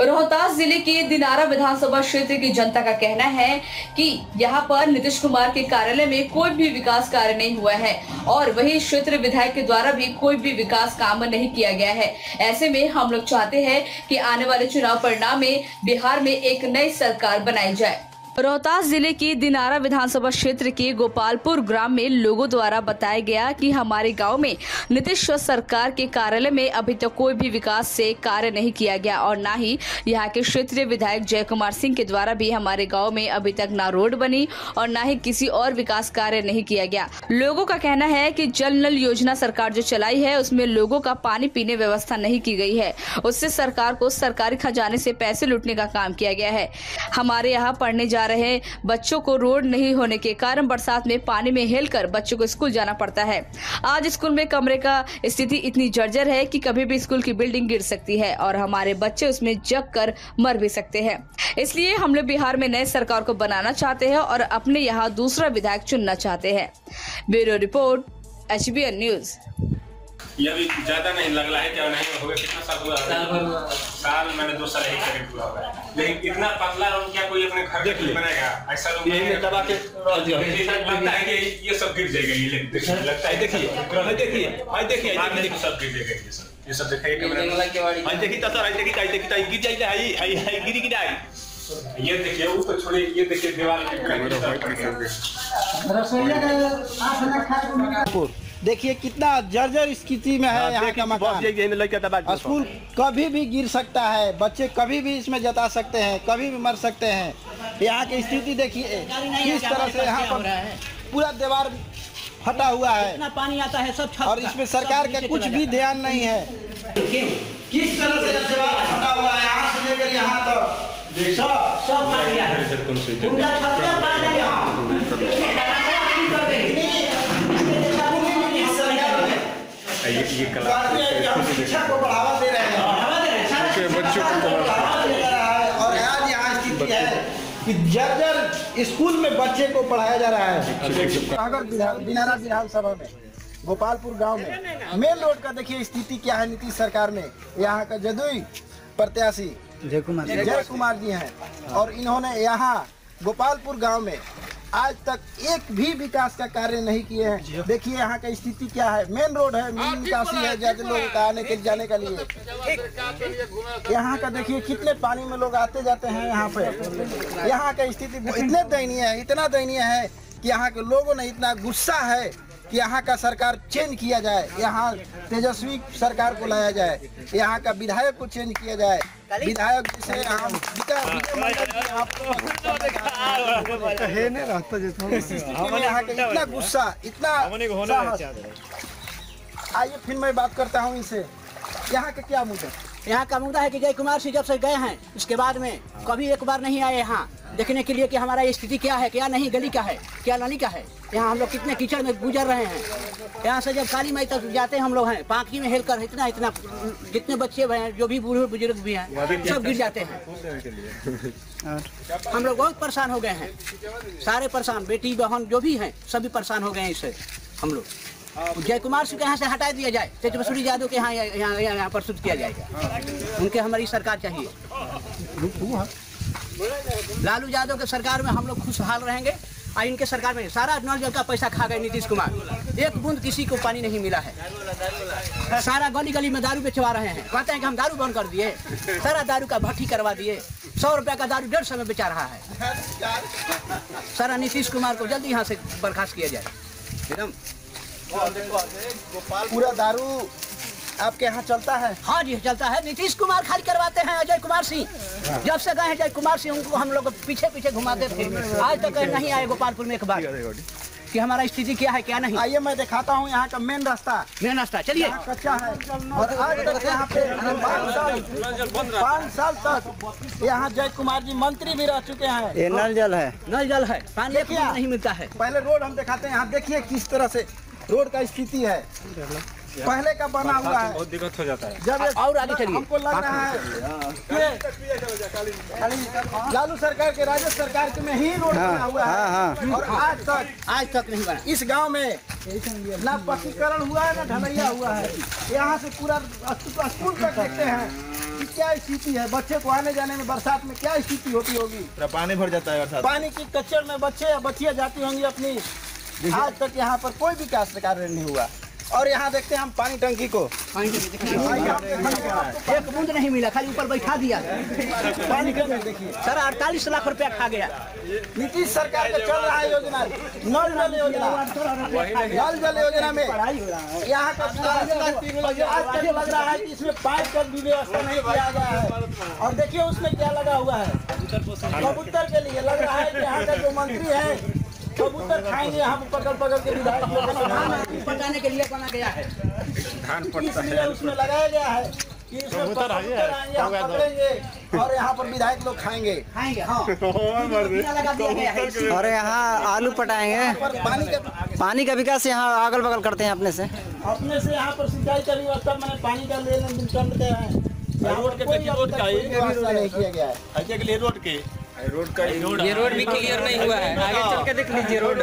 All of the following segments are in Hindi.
रोहतास ज़िले के दिनारा विधानसभा क्षेत्र की जनता का कहना है कि यहाँ पर नीतीश कुमार के कार्यालय में कोई भी विकास कार्य नहीं हुआ है और वही क्षेत्र विधायक के द्वारा भी कोई भी विकास काम नहीं किया गया है। ऐसे में हम लोग चाहते हैं कि आने वाले चुनाव परिणाम में बिहार में एक नई सरकार बनाई जाए। रोहतास ज़िले के दिनारा विधानसभा क्षेत्र के गोपालपुर ग्राम में लोगों द्वारा बताया गया कि हमारे गाँव में नीतीश सरकार के कार्यालय में अभी तक तो कोई भी विकास से कार्य नहीं किया गया और न ही यहाँ के क्षेत्रीय विधायक जय कुमार सिंह के द्वारा भी हमारे गाँव में अभी तक ना रोड बनी और न ही किसी और विकास कार्य नहीं किया गया। लोगों का कहना है की जल नल योजना सरकार जो चलाई है, उसमें लोगों का पानी पीने व्यवस्था नहीं की गई है। उससे सरकार को सरकारी खजाने से पैसे लूटने का काम किया गया है। हमारे यहाँ पढ़ने जा रहे बच्चों को रोड नहीं होने के कारण बरसात में पानी में हेलकर बच्चों को स्कूल जाना पड़ता है। आज स्कूल में कमरे का स्थिति इतनी जर्जर है कि कभी भी स्कूल की बिल्डिंग गिर सकती है और हमारे बच्चे उसमें जग कर मर भी सकते हैं। इसलिए हम लोग बिहार में नए सरकार को बनाना चाहते हैं और अपने यहाँ दूसरा विधायक चुनना चाहते हैं। Bureau report, HBN news. ये अभी ज़्यादा नहीं लग रहा है क्या नहीं हो गया कितना साल हुआ? साल भर साल मैंने दो साल यही करीब हुआ होगा। लेकिन इतना पतला रूम क्या कोई अपने घर देख बनाएगा ऐसा रूम यही में दबा के देखिए, लगता है कि ये सब गिर जाएगा ये लगता है। देखिए देखिए आई देखिए बाद आई में तो सब गिर जाएगा ये सब। ये सब दिखाइए कैमरा में। जंगला के बाड़ी आई देखी तो सर आई देखी आई गिर जाइए आई आई आई गिरी गिरी आई ये देखिए वो तो छोड़िए ये देखिए दीवार के देखिए कितना जर्जर स्थिति में है यहाँ का मकान। स्कूल कभी भी गिर सकता है बच्चे कभी भी इसमें जता सकते हैं कभी भी मर सकते हैं। यहाँ की स्थिति देखिए किस तरह से यहाँ पर पूरा दीवार फटा हुआ है। इतना पानी आता है सब और इसमें सरकार का कुछ भी ध्यान नहीं है। किस तरह से दीवार फटा हुआ है यहाँ से लेकर यहाँ तक। सब सब है। ये ये कला। शिक्षा को बढ़ावा दे रहे हैं। हैं, बच्चों को बढ़ावा दे रहा है। और आज यहाँ स्थिति है कि। जर्जर स्कूल में बच्चे को पढ़ाया जा रहा है दिनारा विधानसभा में गोपालपुर गाँव में मेन रोड का देखिए स्थिति क्या है नीतीश सरकार में। यहाँ का जदयू प्रत्याशी जय कुमार जय कुमार जी हैं। और इन्होंने यहाँ गोपालपुर गाँव में आज तक एक भी विकास का कार्य नहीं किए हैं। देखिए यहाँ का स्थिति क्या है। मेन रोड है मेन निकासी है ज़्यादा लोगों का आने के जाने के लिए। यहाँ का देखिए कितने पानी में लोग आते जाते हैं यहाँ पे। यहाँ का स्थिति इतने दयनीय है इतना दयनीय है कि यहाँ के लोगों ने इतना गुस्सा है। कि यहाँ का सरकार चेंज किया जाए यहाँ तेजस्वी सरकार को लाया जाए यहाँ का विधायक को चेंज किया जाए। विधायक जिसे हम यहाँ का इतना गुस्सा इतना आइए फिर मैं बात करता हूँ इनसे। यहाँ का क्या मुद्दा? यहाँ का मुद्दा है कि जय कुमार सिंह जब से गए हैं उसके बाद में कभी एक बार नहीं आए यहाँ। देखने के लिए कि हमारा ये स्थिति क्या है क्या नहीं गली का है क्या नाली का है? यहाँ हम लोग कितने कीचड़ में गुजर रहे हैं। यहाँ से जब काली माई तक जाते हम लोग हैं पाँखी में हेल कर इतना इतना जितने बच्चे हैं जो भी बूढ़े बुज़ुर्ग भी हैं सब गिर जाते हैं। हम लोग बहुत परेशान हो गए हैं। सारे परेशान बेटी बहन जो भी हैं सभी परेशान हो गए हैं इससे हम लोग। जय कुमार सिंह के यहाँ से हटा दिया जाए तेजस्वी यादव के यहाँ यहाँ यहाँ यहाँ प्रस्तुत किया जाएगा। उनके हमारी सरकार चाहिए। लालू यादव के सरकार में हम लोग खुशहाल रहेंगे। और इनके सरकार में सारा नल जल का पैसा खा गए नीतीश कुमार। एक बूंद किसी को पानी नहीं मिला है। सारा गली गली में दारू बेचवा रहे हैं। कहते हैं कि हम दारू बंद कर दिए। सारा दारू का भट्टी करवा दिए। सौ रुपया का दारू डेढ़ सौ में बेचा रहा है। सारा नीतीश कुमार को जल्दी यहाँ से बर्खास्त किया जाए। एकदम पूरा दारू आपके यहाँ चलता है? हाँ जी चलता है। नीतीश कुमार खाली करवाते हैं अजय कुमार सिंह। जब से गए हैं अजय कुमार सिंह उनको हम लोग पीछे पीछे घुमाते थे। आज तक नहीं आए गोपालपुर में एक बार। कि हमारा स्थिति क्या है क्या नहीं। आइए मैं दिखाता हूँ यहाँ का मेन रास्ता। मेन रास्ता चलिए। कच्चा है। और आज तक यहाँ पे पाँच साल पाँच साल तक यहाँ जय कुमार जी मंत्री भी रह चुके हैं। ये नल जल है। नल जल है। पानी एक नहीं मिलता है। पहले रोड हम दिखाते हैं। यहाँ देखिए किस तरह से रोड का स्थिति है। पहले का बना हुआ है। बहुत दिक्कत हो जाता है। जब और आगे चलिए। हमको लग रहा है कि लालू सरकार के राज्य सरकार के में ही रोड बना हुआ हाँ, है और आज तक आज तक नहीं बना। इस गाँव में ना पक्कीकरण हुआ है ना ढलैया हुआ है। यहाँ से पूरा स्कूल तक देखते हैं क्या स्थिति है। बच्चे को आने जाने में बरसात में क्या स्थिति होती होगी? पानी भर जाता है बरसात पानी की कच्चर में बच्चे या बच्चियाँ जाती होंगी अपनी। आज तक यहाँ पर कोई विकास कार्य नहीं हुआ। और यहाँ देखते हैं हम पानी टंकी को। एक बूंद नहीं मिला खाली ऊपर बैठा दिया। पानी देखिए सर अड़तालीस लाख रुपया खा गया। नीतीश सरकार का चल रहा है योजना। नल जल योजना। नल जल योजना में यहाँ का आज लग रहा है कि इसमें पाइप का भी व्यवस्था नहीं किया गया है। और देखिए उसमें क्या लगा हुआ है। कबूतर के लिए लग रहा है यहाँ का जो मंत्री है कबूतर खाएँगे पर पकड़ पकड़ के विधायक लोगों को लिए बना गया है। धान इसलिए उसमें लगाया गया है कबूतर और यहाँ पर विधायक लोग खाएँगे। खाएँगे। हाँ। और यहाँ आलू पटाएँगे। पानी का पानी का विकास यहाँ अगल बगल करते हैं अपने से। अपने से यहाँ पर सिंचाई का व्यवस्था मैंने पानी का लेन देन करते हैं। रोड के रोड का कोई ही- व्यवस्था नहीं किया गया है। के? लिए रोड के ये रोड भी क्लियर नहीं हुआ है। आगे चल के देख लीजिए रोड।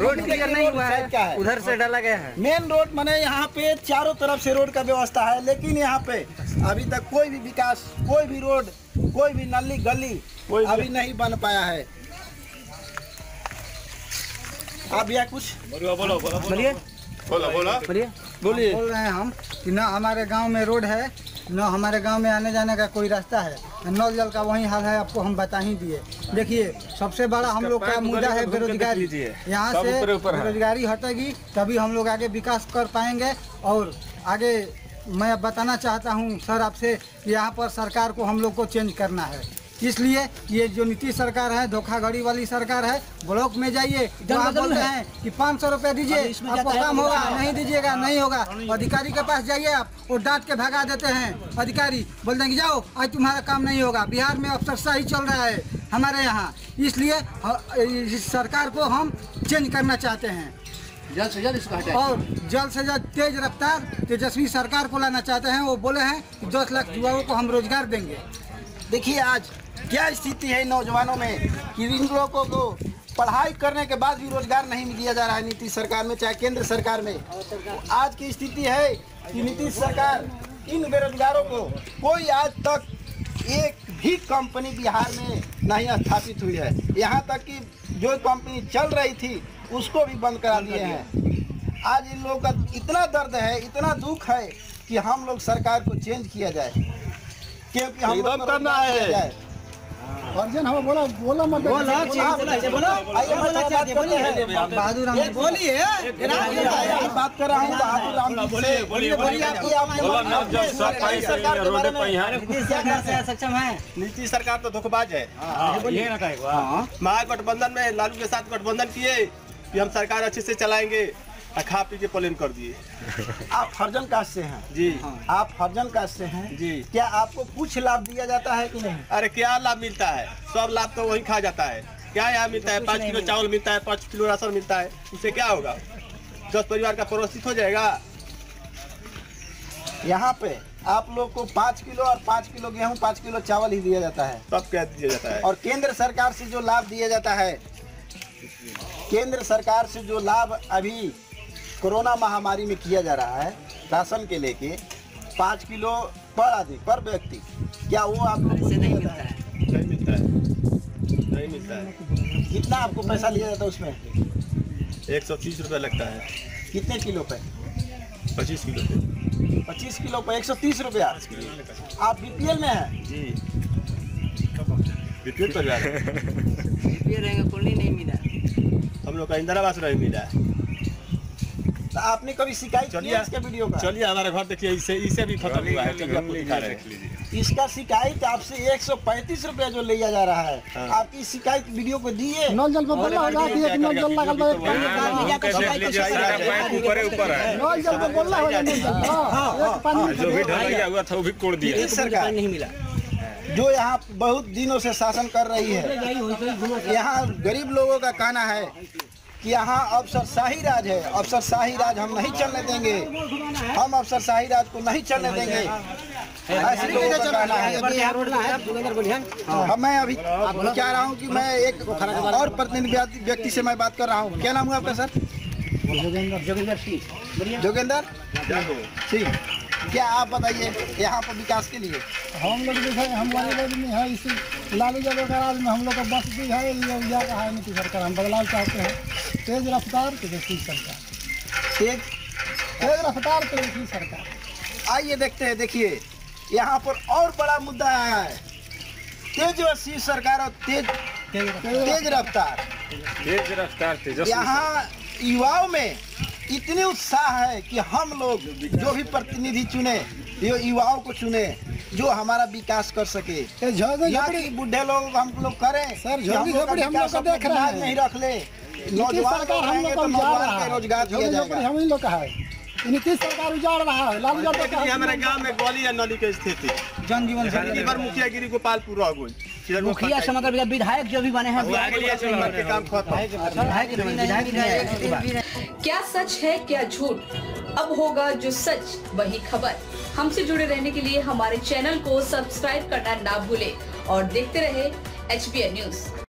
रोड क्लियर नहीं हुआ क्या है? है? उधर से डाला गया है। मेन रोड मैंने यहाँ पे चारों तरफ़ से रोड का व्यवस्था है लेकिन यहाँ पे अभी तक कोई भी विकास कोई भी रोड कोई भी नली गली अभी नहीं बन पाया है। आप भैया कुछ? बोलो बोलो बोलो। बोलिए। बोलो बोलो। बोलिए बोलिए। बोल रहे हैं हम कि न हमारे गाँव में रोड है न हमारे गाँव में आने जाने का कोई रास्ता है नल जल का वही हाल है आपको हम बता ही दिए। देखिए सबसे बड़ा हम लोग का मुद्दा है बेरोजगारी। यहाँ से बेरोजगारी हटेगी तभी हम लोग आगे विकास कर पाएँगे। और आगे मैं बताना चाहता हूँ सर आपसे यहाँ पर सरकार को हम लोग को चेंज करना है। इसलिए ये जो नीतीश सरकार है धोखाधड़ी वाली सरकार है ब्लॉक में जाइए वहाँ बोलते हैं। कि पाँच सौ रुपये दीजिए आपको काम तो होगा होगा। नहीं दीजिएगा नहीं होगा। अधिकारी के पास जाइए आप वो डांट के भगा देते हैं। अधिकारी बोलते हैं कि जाओ आज तुम्हारा काम नहीं होगा। बिहार में अफसरशाही चल रहा है हमारे यहाँ। इसलिए इस सरकार को हम चेंज करना चाहते हैं। जल्द से जल्द इसको और जल्द से जल्द तेज रफ्तार तेजस्वी सरकार को लाना चाहते हैं। वो बोले हैं कि दस लाख युवाओं को हम रोज़गार देंगे। देखिए आज क्या स्थिति है नौजवानों में कि इन लोगों को पढ़ाई करने के बाद भी रोज़गार नहीं दिया जा रहा है नीतीश सरकार में, चाहे केंद्र सरकार में। आज की स्थिति है कि नीतीश सरकार इन बेरोजगारों को कोई आज तक एक भी कंपनी बिहार में नहीं स्थापित हुई है। यहाँ तक कि जो कंपनी चल रही थी, उसको भी बंद करा दिए हैं। आज इन लोगों का इतना दर्द है, इतना दुख है कि हम लोग सरकार को चेंज किया जाए। क्योंकि हम लोग को रोज़गार दिया जाए अर्जन हम बोला बोला मत बोला चाहिए बोला हैं। बहादुर बोलिए बात कर रहा हूँ बहादुर राम जी से। बोलिए, बोलिए। कि आपने बोला ना, जब अपने सब पाई सरकार के बारे में नीतीश सरकार सक्षम है। नीतीश सरकार तो धोखेबाज है। महागठबंधन में लालू के साथ गठबंधन किए कि हम सरकार अच्छे से चलाएँगे। और खा पी के प्लेन कर दिए। आप हरजन कास्ट से हैं। जी। आप हरजन कास्ट से हैं। जी। क्या आपको कुछ लाभ दिया जाता है कि नहीं? अरे क्या लाभ मिलता है? सब लाभ तो वही खा जाता है। क्या यहाँ मिलता है? पाँच किलो चावल मिलता है पाँच किलो राशन मिलता है। उससे क्या होगा? दस परिवार का प्रोत्साहित हो जाएगा। यहाँ पे आप लोग को पाँच किलो और पाँच किलो गेहूँ पाँच किलो चावल ही दिया जाता है। सब क्या दिया जाता है? और केंद्र सरकार से जो लाभ दिया जाता है केंद्र सरकार से जो लाभ अभी कोरोना महामारी में किया जा रहा है राशन के लेके पाँच किलो पर आदमी पर व्यक्ति। क्या वो आप लोग नहीं मिलता है। है नहीं मिलता है। नहीं मिलता है। कितना आपको पैसा लिया जाता है उसमें? एक सौ तीस रुपये लगता है। कितने किलो पे? पच्चीस किलो पे। पच्चीस किलो पे एक सौ तीस रुपया। आप बीपीएल में हैं? जी। विद्युत परिवार है। ये रहेंगे कुल नहीं मिला। हम लोग का इंदिरा आवास नहीं मिला है। तो आपने कभी शिकायत। किया इसके वीडियो का? चलिए हमारा घर देखिए इसे इसे भी खत्म हुआ है चलिए आपको दिखा रहे हैं। इसका शिकायत आपसे एक सौ पैंतीस रुपया जो लिया जा रहा है। हाँ। आपकी शिकायत वीडियो को दिए। नल जल को बोला होगा कि एक नल जल एक पानी कर सकते हैं। ऊपर ऊपर है। नल जल को बोला होगा नल जल। हाँ, पानी जो भी ढलैया हुआ था वो भी कोड़ दिया। सरकार। नहीं मिला। जो यहाँ बहुत दिनों से शासन कर रही है यहाँ गरीब लोगों का कहना है कि यहाँ अफसर शाही राज है। अफसर शाही राज हम नहीं चलने देंगे। हम अफसर शाही राज को नहीं चलने देंगे। ऐसे लोगों का कहना है। मैं अभी क्या रहा हूँ कि मैं एक और प्रतिनिधि व्यक्ति- से मैं बात कर रहा हूँ। क्या नाम हुआ आपका सर? जोगिंदर सिंह। जोगेंद्र? सिंह क्या आप बताइए यहाँ पर विकास के लिए? हम लोग जो है हमारे लोग में है इसी लालू यादव के राज में हम लोग का बस भी है ये जा रहा है नीतीश सरकार हम बदलाव चाहते हैं। तेज रफ्तार तेजस्वी सरकार। तेज? तेज रफ्तार तेजस्वी सरकार। आइए देखते हैं देखिए यहाँ पर और बड़ा मुद्दा आया है तेजस्वी सरकार और तेज तेज रफ्तार। तेज रफ्तार। यहाँ युवाओं में इतनी उत्साह है कि हम लोग जो भी प्रतिनिधि चुने ये युवाओं को चुने जो हमारा विकास कर सके। बुढ़े लोग हम लोग करें। सर, हम लोग देख रहे हैं। में ही रख ले। नौजवान तो है। रोज़गार हम लोग का है। नीतीश सरकार उजाड़ रहा है। लालू यादव हमारे गाँव में गली या नली के स्थिति। जनजीवन मुखिया गिरी गोपालपुर रह गई मुखिया समग्र विकास विधायक जो भी बने हैं। क्या सच है क्या झूठ? अब होगा जो सच वही खबर। हमसे जुड़े रहने के लिए हमारे चैनल को सब्सक्राइब करना ना भूले और देखते रहे एच न्यूज़।